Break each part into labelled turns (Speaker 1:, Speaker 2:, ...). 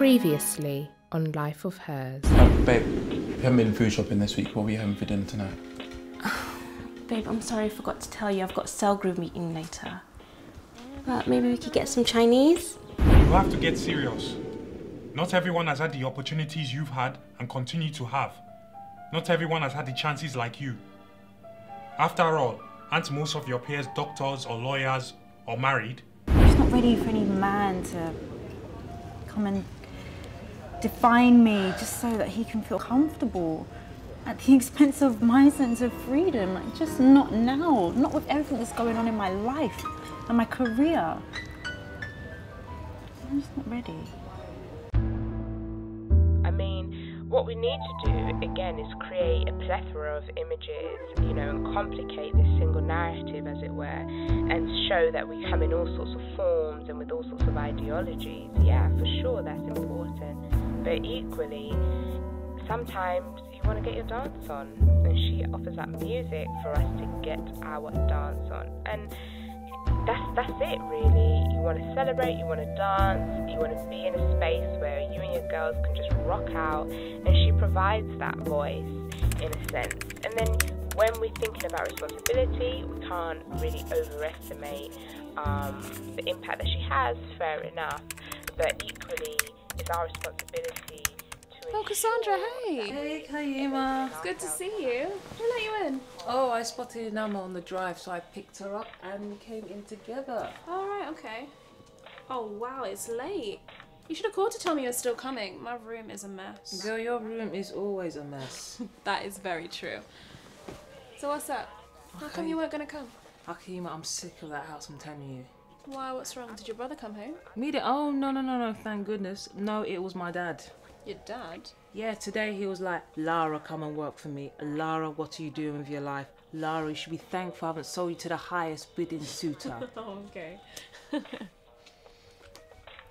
Speaker 1: Previously on Life of Hers.
Speaker 2: Uh, babe, we haven't been food shopping this week. What are we having for dinner tonight?
Speaker 3: Babe, I'm sorry I forgot to tell you. I've got a cell group meeting later. But maybe we could get some Chinese?
Speaker 4: You have to get serious. Not everyone has had the opportunities you've had and continue to have. Not everyone has had the chances like you. After all, aren't most of your peers doctors or lawyers or married?
Speaker 5: I'm just not ready for any man to come and define me just so that he can feel comfortable at the expense of my sense of freedom. Like, just not now. Not with everything that's going on in my life and my career. I'm just not ready.
Speaker 6: I mean, what we need to do again is create a plethora of images, you know, and complicate this single narrative, as it were, and show that we come in all sorts of forms and with all sorts of ideologies. Yeah, for sure, that's important. But equally, sometimes you want to get your dance on, and she offers up music for us to get our dance on. And that's that's it really. You want to celebrate, you want to dance, you want to be in a space where you and your girls can just rock out, and she provides that voice in a sense. And then when we're thinking about responsibility, we can't really overestimate um, the impact that she has. Fair enough, but equally, it's our responsibility. to
Speaker 7: Oh, Cassandra, hey.
Speaker 8: Hey, Kaima.
Speaker 7: It's good to see you. Who let you in?
Speaker 8: Oh, I spotted Nama on the drive, so I picked her up and we came in together.
Speaker 7: All right, okay. Oh, wow, it's late. You should have called to tell me you're still coming. My room is a mess.
Speaker 8: Girl, your room is always a mess.
Speaker 7: That is very true. So what's up? How come you weren't gonna come?
Speaker 8: Kaima, I'm sick of that house, I'm telling you.
Speaker 7: Why, what's wrong? Did your brother come home?
Speaker 8: Me the oh no no no no thank goodness. No, it was my dad.
Speaker 7: Your dad?
Speaker 8: Yeah, today he was like, Lara, come and work for me. Lara, what are you doing with your life? Lara, you should be thankful I haven't sold you to the highest bidding suitor.
Speaker 7: Oh, okay.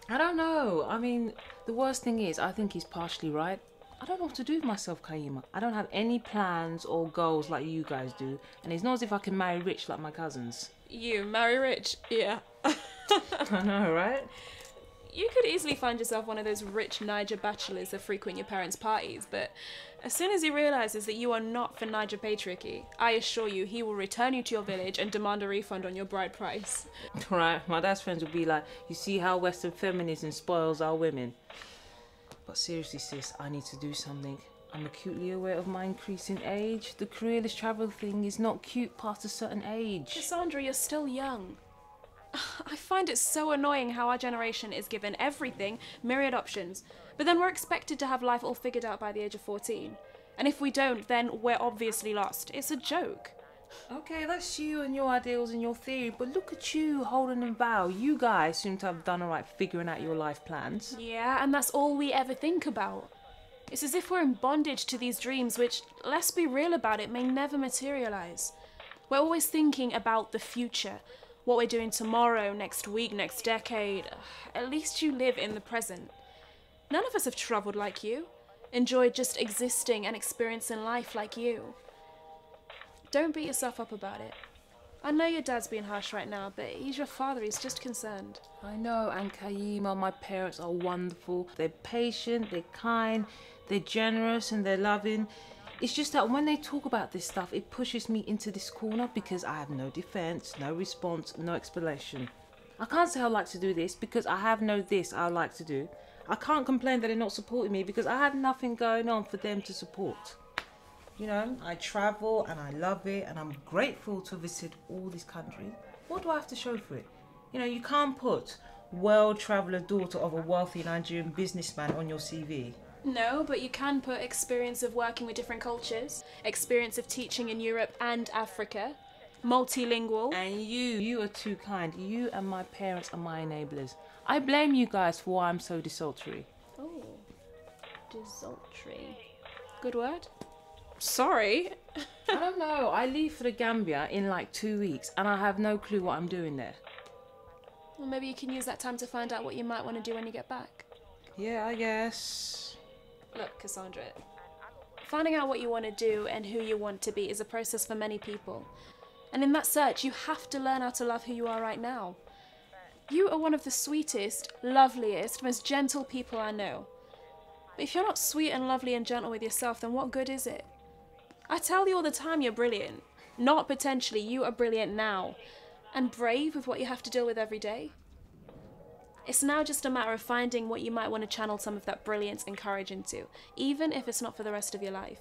Speaker 8: I don't know. I mean, the worst thing is, I think he's partially right. I don't know what to do with myself, Kaima. I don't have any plans or goals like you guys do, and it's not as if I can marry rich like my cousins.
Speaker 7: You marry rich? Yeah.
Speaker 8: I know, right?
Speaker 7: You could easily find yourself one of those rich Naija bachelors that frequent your parents' parties, but as soon as he realizes that you are not for Naija patriarchy, I assure you he will return you to your village and demand a refund on your bride price.
Speaker 8: Right, my dad's friends would be like, you see how Western feminism spoils our women. But seriously, sis, I need to do something. I'm acutely aware of my increasing age. The careerless travel thing is not cute past a certain age.
Speaker 7: Cassandra, you're still young. I find it so annoying how our generation is given everything, myriad options, but then we're expected to have life all figured out by the age of 14. And if we don't, then we're obviously lost. It's a joke.
Speaker 8: Okay, that's you and your ideals and your theory, but look at you, Hodan and Val. You guys seem to have done alright figuring out your life plans.
Speaker 7: Yeah, and that's all we ever think about. It's as if we're in bondage to these dreams, which, let's be real about it, may never materialize. We're always thinking about the future, what we're doing tomorrow, next week, next decade. At least you live in the present. None of us have travelled like you, enjoyed just existing and experiencing life like you. Don't beat yourself up about it. I know your dad's being harsh right now, but he's your father, he's just concerned.
Speaker 8: I know, and Kaima, my parents are wonderful. They're patient, they're kind, they're generous, and they're loving. It's just that when they talk about this stuff, it pushes me into this corner because I have no defense, no response, no explanation. I can't say I like to do this because I have no this I like to do. I can't complain that they're not supporting me because I have nothing going on for them to support. You know, I travel and I love it and I'm grateful to visit all these countries. What do I have to show for it? You know, you can't put world traveler daughter of a wealthy Nigerian businessman on your CV.
Speaker 7: No, but you can put experience of working with different cultures, experience of teaching in Europe and Africa, multilingual.
Speaker 8: And you, you are too kind. You and my parents are my enablers. I blame you guys for why I'm so desultory.
Speaker 7: Oh, desultory. Good word. Sorry.
Speaker 8: I don't know. I leave for the Gambia in like two weeks and I have no clue what I'm doing there.
Speaker 7: Well, maybe you can use that time to find out what you might want to do when you get back.
Speaker 8: Yeah, I guess.
Speaker 7: Look, Cassandra, finding out what you want to do and who you want to be is a process for many people. And in that search, you have to learn how to love who you are right now. You are one of the sweetest, loveliest, most gentle people I know. But if you're not sweet and lovely and gentle with yourself, then what good is it? I tell you all the time you're brilliant. Not potentially, you are brilliant now. And brave with what you have to deal with every day. It's now just a matter of finding what you might want to channel some of that brilliance and courage into, even if it's not for the rest of your life.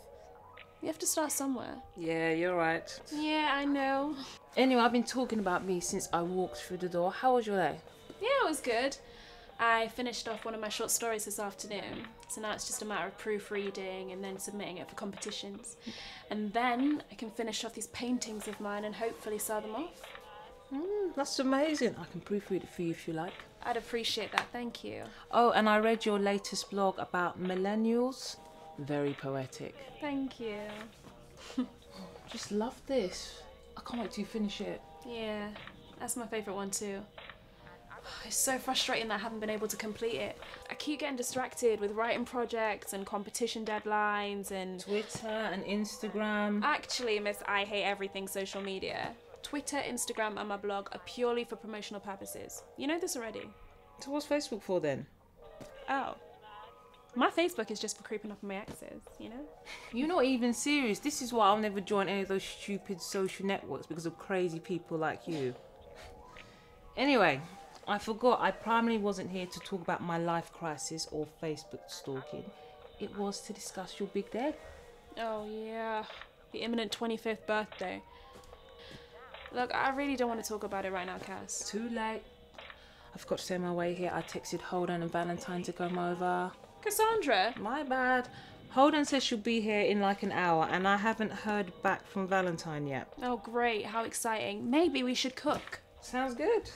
Speaker 7: You have to start somewhere.
Speaker 8: Yeah, you're right.
Speaker 7: Yeah, I know.
Speaker 8: Anyway, I've been talking about me since I walked through the door. How was your day?
Speaker 7: Yeah, it was good. I finished off one of my short stories this afternoon, so now it's just a matter of proofreading and then submitting it for competitions. And then I can finish off these paintings of mine and hopefully sell them off.
Speaker 8: Mm, that's amazing. I can proofread it for you if you like.
Speaker 7: I'd appreciate that, thank you.
Speaker 8: Oh, and I read your latest blog about millennials. Very poetic.
Speaker 7: Thank you.
Speaker 8: Just love this. I can't wait to finish it.
Speaker 7: Yeah, that's my favourite one too. It's so frustrating that I haven't been able to complete it. I keep getting distracted with writing projects and competition deadlines and.
Speaker 8: Twitter and Instagram.
Speaker 7: Actually, Miss I Hate Everything social media. Twitter, Instagram, and my blog are purely for promotional purposes. You know this already.
Speaker 8: So, what's Facebook for then?
Speaker 7: Oh. My Facebook is just for creeping up on my exes, you know?
Speaker 8: You're not even serious. This is why I'll never join any of those stupid social networks because of crazy people like you. Anyway, I forgot I primarily wasn't here to talk about my life crisis or Facebook stalking. It was to discuss your big day.
Speaker 7: Oh, yeah. The imminent 25th birthday. Look, I really don't want to talk about it right now, Cass.
Speaker 8: Too late. I forgot to say my way here I texted Hodan and Valentine to come over.
Speaker 7: Cassandra?
Speaker 8: My bad. Hodan says she'll be here in like an hour and I haven't heard back from Valentine yet.
Speaker 7: Oh, great. How exciting. Maybe we should cook.
Speaker 8: Sounds good.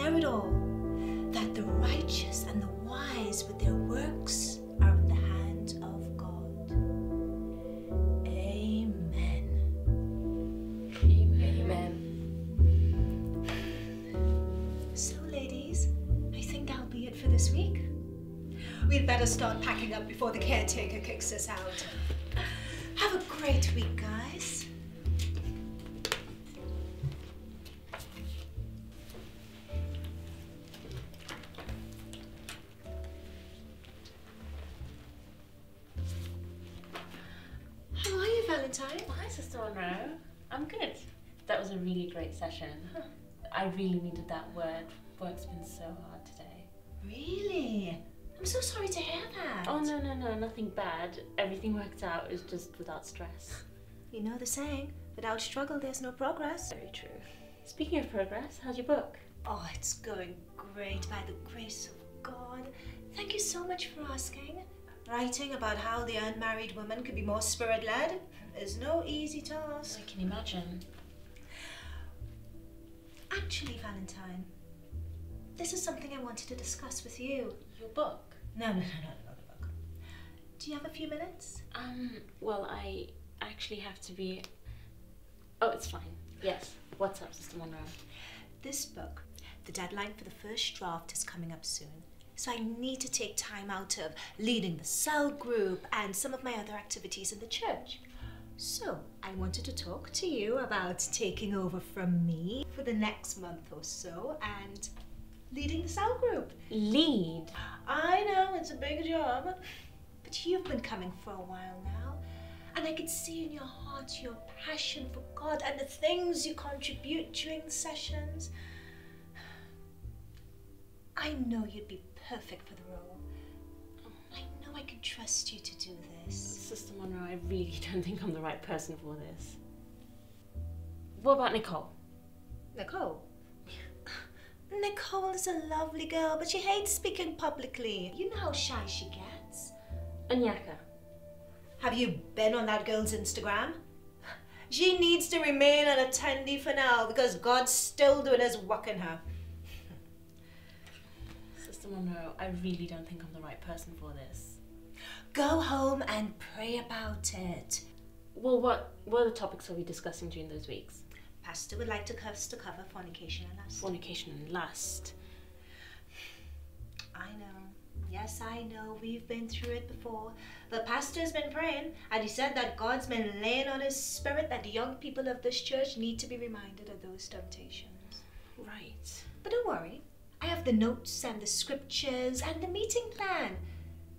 Speaker 9: Declare it all, that the righteous and the wise with their works are in the hand of God. Amen.
Speaker 3: Amen.
Speaker 9: So, ladies, I think that'll be it for this week. We'd better start packing up before the caretaker kicks us out. Have a great week, guys.
Speaker 10: Work's been so hard today.
Speaker 9: Really? I'm so sorry to hear that.
Speaker 10: Oh, no, no, no, nothing bad. Everything worked out. It was just without stress.
Speaker 9: You know the saying, without struggle, there's no progress.
Speaker 10: Very true. Speaking of progress, how's your book?
Speaker 9: Oh, it's going great by the grace of God. Thank you so much for asking. Writing about how the unmarried woman could be more spirit led is no easy task.
Speaker 10: I can imagine.
Speaker 9: Actually, Valentine, this is something I wanted to discuss with you.
Speaker 10: Your book?
Speaker 9: No, no, no, no, not the book. Do you have a few minutes?
Speaker 10: Um, well, I actually have to be. Oh, it's fine. Yes. What's up, Sister Monroe?
Speaker 9: This book, the deadline for the first draft is coming up soon. So I need to take time out of leading the cell group and some of my other activities in the church. So I wanted to talk to you about taking over from me for the next month or so and leading the cell group.
Speaker 10: Lead?
Speaker 9: I know, it's a big job. But you've been coming for a while now. And I could see in your heart your passion for God and the things you contribute during the sessions. I know you'd be perfect for the role. I know I can trust you to do this.
Speaker 10: Sister Monroe, I really don't think I'm the right person for this. What about Nicole?
Speaker 9: Nicole? Nicole is a lovely girl, but she hates speaking publicly. You know how shy she gets.
Speaker 10: Anyaka?
Speaker 9: Have you been on that girl's Instagram? She needs to remain an attendee for now because God's still doing his work in her.
Speaker 10: Sister Monroe, I really don't think I'm the right person for this.
Speaker 9: Go home and pray about it.
Speaker 10: Well, what what other topics are we discussing during those weeks?
Speaker 9: Pastor would like to us to cover fornication and lust.
Speaker 10: Fornication and lust.
Speaker 9: I know. Yes, I know, we've been through it before. The pastor's been praying, and he said that God's been laying on his spirit that the young people of this church need to be reminded of those temptations.
Speaker 8: Right.
Speaker 9: But don't worry, I have the notes and the scriptures and the meeting plan.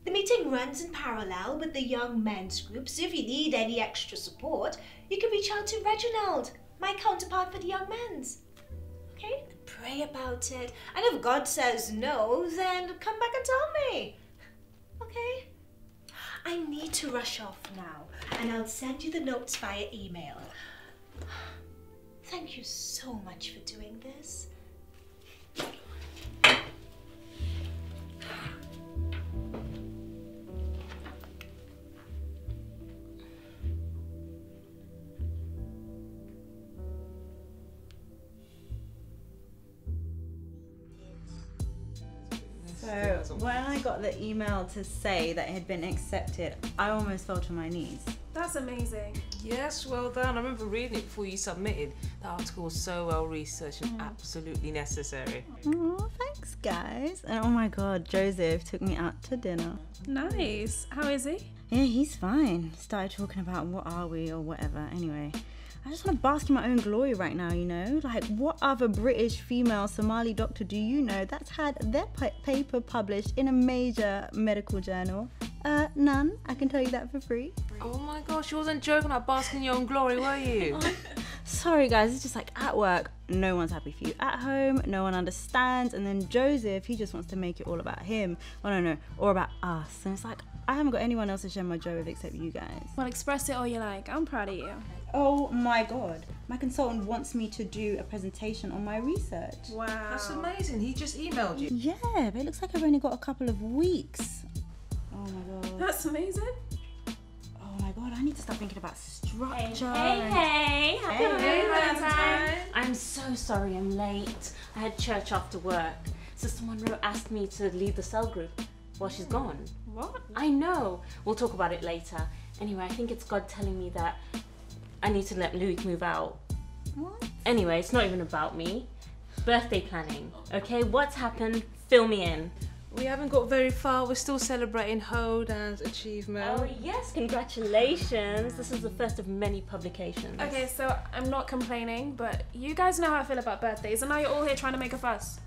Speaker 9: The meeting runs in parallel with the young men's group, so if you need any extra support, you can reach out to Reginald, my counterpart for the young men's. Okay? Pray about it, and if God says no, then come back and tell me. Okay? I need to rush off now, and I'll send you the notes via email. Thank you so much for doing this.
Speaker 5: Got the email to say that it had been accepted, I almost fell to my knees.
Speaker 7: That's amazing.
Speaker 8: Yes, well done. I remember reading it before you submitted. The article was so well researched and mm. absolutely necessary.
Speaker 5: Oh, thanks, guys. And oh my god, Joseph took me out to dinner.
Speaker 7: Nice. How is he?
Speaker 5: Yeah, he's fine. Started talking about what are we or whatever. Anyway, I just want to bask in my own glory right now, you know? Like, what other British female Somali doctor do you know that's had their pa- paper published in a major medical journal? Uh, none. I can tell you that for free.
Speaker 8: Oh my gosh, you wasn't joking about basking in your own glory, were you?
Speaker 5: Sorry, guys, it's just like at work, no one's happy for you. At home, no one understands. And then Joseph, he just wants to make it all about him. Oh, no, no, or about us. And it's like, I haven't got anyone else to share my joy with except you guys.
Speaker 7: Well, express it all you like. I'm proud of you.
Speaker 5: Oh my god. My consultant wants me to do a presentation on my research.
Speaker 7: Wow.
Speaker 8: That's amazing. He just emailed you.
Speaker 5: Yeah, but it looks like I've only got a couple of weeks. Oh my god.
Speaker 7: That's amazing.
Speaker 5: Oh my god, I need to start thinking about structure.
Speaker 10: Hey, hey, happy
Speaker 5: Hey,
Speaker 10: Valentine. I'm so sorry I'm late. I had church after work. Sister Monroe asked me to lead the cell group while she's gone.
Speaker 7: What?
Speaker 10: I know. We'll talk about it later. Anyway, I think it's God telling me that I need to let Loic move out.
Speaker 5: What?
Speaker 10: Anyway, it's not even about me. Birthday planning. Okay, what's happened? Fill me in.
Speaker 8: We haven't got very far. We're still celebrating Hodan's achievement.
Speaker 10: Oh yes, congratulations. This is the first of many publications.
Speaker 7: Okay, so I'm not complaining, but you guys know how I feel about birthdays, and now you're all here trying to make a fuss.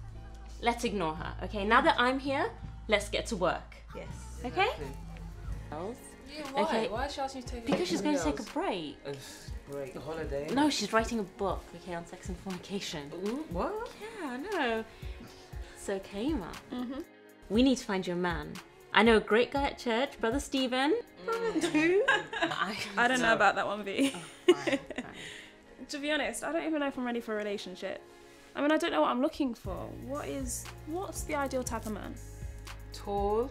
Speaker 10: Let's ignore her. Okay, now that I'm here, let's get to work.
Speaker 5: Yes.
Speaker 10: Okay?
Speaker 8: Yeah, why?
Speaker 10: Okay.
Speaker 8: Why is she asking you to take
Speaker 10: Because she's going to take a
Speaker 8: break.
Speaker 10: break.
Speaker 8: break. A holiday.
Speaker 10: No, she's writing a book, okay, on sex and fornication.
Speaker 8: What?
Speaker 10: Yeah, I know. So, Kaima,
Speaker 7: Mm-hmm.
Speaker 10: we need to find you a man. I know a great guy at church, Brother Stephen. Brother I,
Speaker 7: I don't know about that one, V.
Speaker 10: fine, fine.
Speaker 7: to be honest, I don't even know if I'm ready for a relationship. I mean, I don't know what I'm looking for. What is, what's the ideal type of man?
Speaker 8: Tall,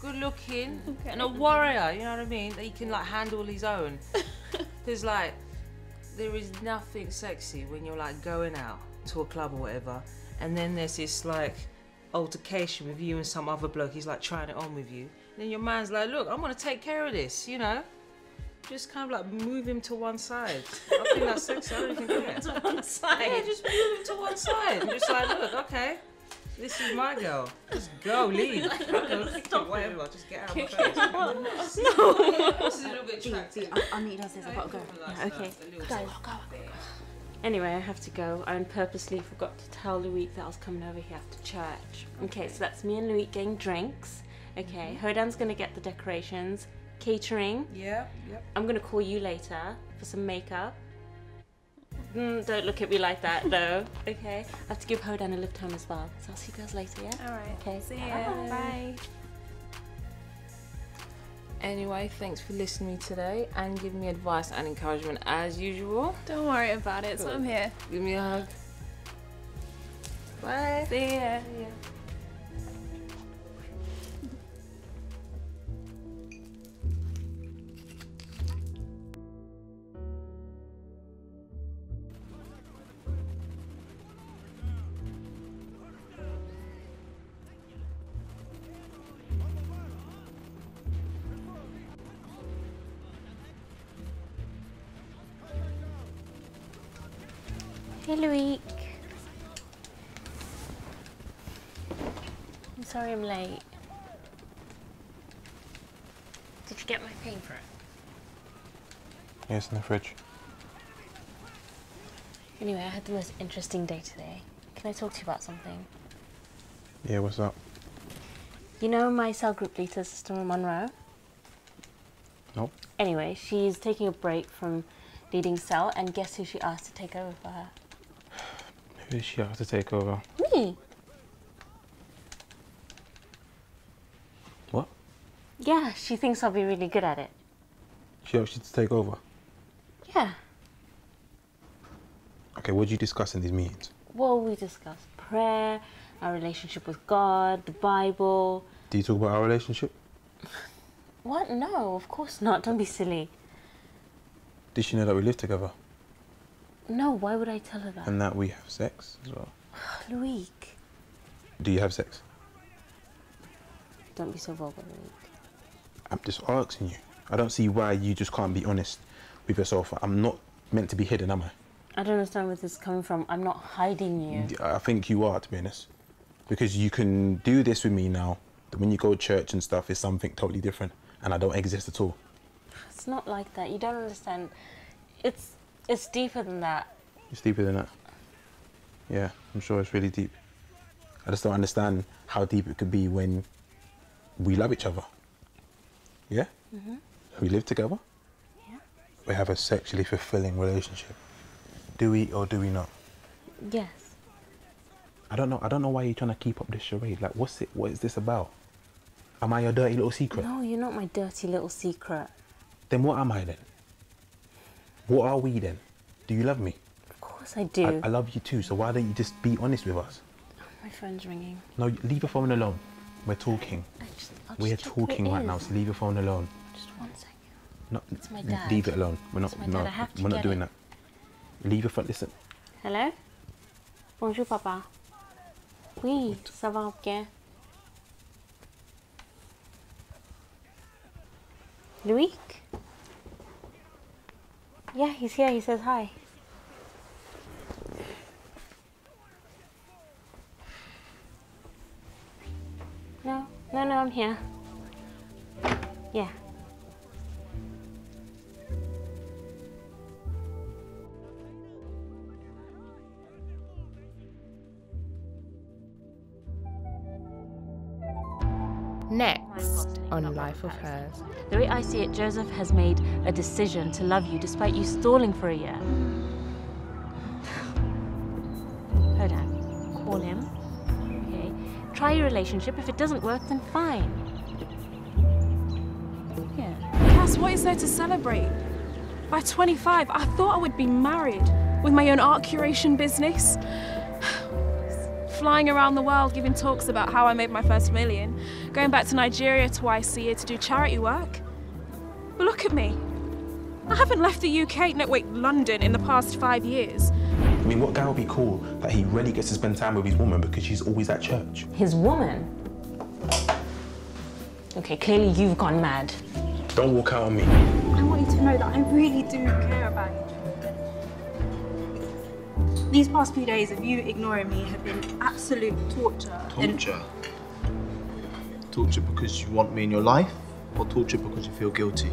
Speaker 8: good looking,
Speaker 7: Okay.
Speaker 8: and a warrior. You know what I mean? That he can like handle his own. Because like, there is nothing sexy when you're like going out to a club or whatever, and then there's this like altercation with you and some other bloke. He's like trying it on with you. then your man's like, look, I'm gonna take care of this. You know. Just kind of like move him to one side. I think that's sexy. I don't even care.
Speaker 10: to one side.
Speaker 8: Yeah, just move him to one side. And just like, look, okay, this is my girl. Just go, leave.
Speaker 10: Stop
Speaker 8: Whatever, just get out of my face.
Speaker 10: No.
Speaker 8: This is a little bit attractive.
Speaker 5: I'll, I'll meet you downstairs. I've got to go.
Speaker 10: Yeah, okay. Guys, Anyway, I have to go. I purposely forgot to tell Loic that I was coming over here after church. Okay, so that's me and Loic getting drinks. Okay, mm-hmm. Hodan's gonna get the decorations, catering.
Speaker 8: Yeah, yep.
Speaker 10: I'm gonna call you later for some makeup. Mm, don't look at me like that though. Okay, I have to give Hodan a lift home as well. So I'll see you guys later, yeah?
Speaker 7: All right.
Speaker 10: Okay.
Speaker 7: See ya. Bye. Bye.
Speaker 8: Anyway, thanks for listening to me today and giving me advice and encouragement as usual.
Speaker 7: Don't worry about it. So I'm here.
Speaker 8: Give me a hug. Bye.
Speaker 7: See ya.
Speaker 10: Hey Loic. I'm sorry I'm late. Did you get my paper?
Speaker 2: Yes, in the fridge.
Speaker 10: Anyway, I had the most interesting day today. Can I talk to you about something?
Speaker 2: Yeah, what's up?
Speaker 10: You know my cell group leader, Sister Monroe?
Speaker 2: Nope.
Speaker 10: Anyway, she's taking a break from leading cell, and guess who she asked to take over for her?
Speaker 2: Who did she have to take over?
Speaker 10: Me.
Speaker 2: What?
Speaker 10: Yeah, she thinks I'll be really good at it.
Speaker 2: She asked you to take over.
Speaker 10: Yeah.
Speaker 2: Okay, what did you discuss in these meetings?
Speaker 10: Well, we discussed prayer, our relationship with God, the Bible.
Speaker 2: Do you talk about our relationship?
Speaker 10: What? No, of course not. Don't be silly.
Speaker 2: Did she know that we live together
Speaker 10: No, why would I tell her that?
Speaker 2: and that we have sex as well?
Speaker 10: Loic,
Speaker 2: Do you have sex?
Speaker 10: don't be so vulgar, Loic.
Speaker 2: I'm just asking you. I don't see why you just can't be honest with yourself. I'm not meant to be hidden, am I?
Speaker 10: I don't understand where this is coming from. I'm not hiding you.
Speaker 2: I think you are, to be honest. Because you can do this with me now. That when you go to church and stuff, it's something totally different, and I don't exist at all.
Speaker 10: It's not like that. You don't understand. It's it's deeper than that.
Speaker 2: It's deeper than that. Yeah, I'm sure it's really deep. I just don't understand how deep it could be when we love each other. Yeah?
Speaker 10: Mhm.
Speaker 2: We live together.
Speaker 10: Yeah.
Speaker 2: We have a sexually fulfilling relationship. Do we or do we not?
Speaker 10: Yes.
Speaker 2: I don't know. I don't know why you're trying to keep up this charade. Like, what's it? What is this about? Am I your dirty little secret?
Speaker 10: No, you're not my dirty little secret.
Speaker 2: Then what am I then? What are we then? Do you love me?
Speaker 10: Of course I do.
Speaker 2: I, I love you too. So why don't you just be honest with us?
Speaker 10: Oh, my phone's ringing.
Speaker 2: No, leave your phone alone. We're talking.
Speaker 10: I'll
Speaker 2: We are
Speaker 10: just it
Speaker 2: talking right now, so leave your phone alone.
Speaker 10: Just one second.
Speaker 2: No,
Speaker 10: It's my dad.
Speaker 2: leave it alone. We're not. No,
Speaker 10: dad. I have to
Speaker 2: we're not doing
Speaker 10: it.
Speaker 2: that. Leave your phone. Listen.
Speaker 10: Hello? Bonjour, papa. Oui, ça va bien. Loic? Yeah, he's here. He says hi. No, no, no, I'm here. Yeah.
Speaker 1: Next on Life of Hers.
Speaker 10: The way I see it, Joseph has made a decision to love you despite you stalling for a year. Hold on. Call him. Okay. Try your relationship. If it doesn't work, then fine.
Speaker 7: Yeah. Cass, what is there to celebrate? By 25, I thought I would be married with my own art curation business. Flying around the world giving talks about how I made my first million. Going back to Nigeria twice a year to do charity work. But look at me. I haven't left the UK, no, wait, London in the past five years.
Speaker 2: I mean, what guy would be cool that he really gets to spend time with his woman because she's always at church?
Speaker 10: His woman? Okay, clearly you've gone mad.
Speaker 2: Don't walk out on me.
Speaker 5: I want you to know that I really do care about you. These past few days of you ignoring me have been absolute torture. and-
Speaker 11: Torture. Torture because you want me in your life, or torture because you feel guilty?